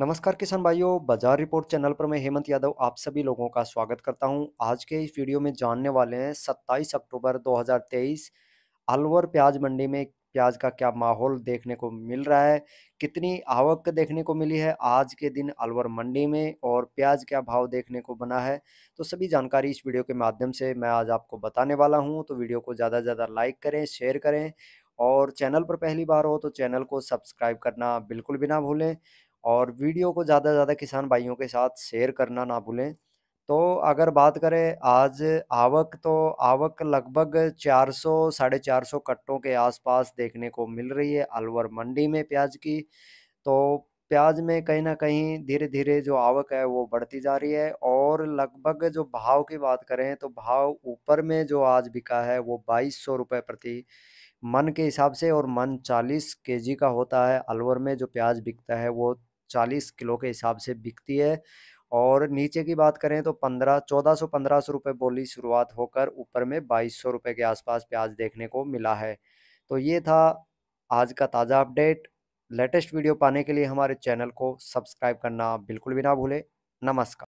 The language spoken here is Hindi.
नमस्कार किसान भाइयों, बाज़ार रिपोर्ट चैनल पर मैं हेमंत यादव आप सभी लोगों का स्वागत करता हूँ। आज के इस वीडियो में जानने वाले हैं 27 अक्टूबर 2023 अलवर प्याज मंडी में प्याज का क्या माहौल देखने को मिल रहा है, कितनी आवक देखने को मिली है आज के दिन अलवर मंडी में और प्याज क्या भाव देखने को बना है। तो सभी जानकारी इस वीडियो के माध्यम से मैं आज आपको बताने वाला हूँ तो वीडियो को ज़्यादा से ज़्यादा लाइक करें, शेयर करें और चैनल पर पहली बार हो तो चैनल को सब्सक्राइब करना बिल्कुल भी ना भूलें। और वीडियो को ज़्यादा से ज़्यादा किसान भाइयों के साथ शेयर करना ना भूलें। तो अगर बात करें आज आवक तो आवक लगभग 400 साढ़े चार सौ कट्टों के आसपास देखने को मिल रही है अलवर मंडी में प्याज की। तो प्याज में कहीं ना कहीं धीरे धीरे जो आवक है वो बढ़ती जा रही है और लगभग जो भाव की बात करें तो भाव ऊपर में जो आज बिका है वो बाईस सौ रुपये प्रति मन के हिसाब से और मन चालीस के का होता है। अलवर में जो प्याज बिकता है वो चालीस किलो के हिसाब से बिकती है। और नीचे की बात करें तो पंद्रह, चौदह सौ पंद्रह सौ रुपये बोली शुरुआत होकर ऊपर में बाईस सौ रुपये के आसपास प्याज देखने को मिला है। तो ये था आज का ताज़ा अपडेट। लेटेस्ट वीडियो पाने के लिए हमारे चैनल को सब्सक्राइब करना बिल्कुल भी ना भूलें। नमस्कार।